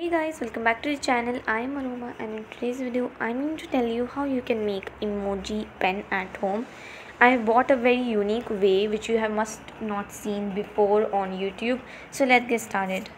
Hey guys, welcome back to the channel. I am Aroma and in today's video I'm going to tell you how you can make emoji pen at home. I have bought a very unique way which you have must not seen before on YouTube. So let's get started.